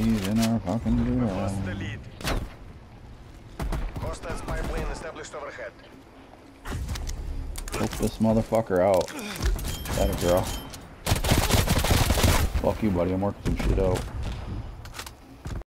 He's in our fucking We lost the lead. Costa's pipeline established overhead. Took this motherfucker out. That a girl. Fuck you, buddy. I'm working some shit out.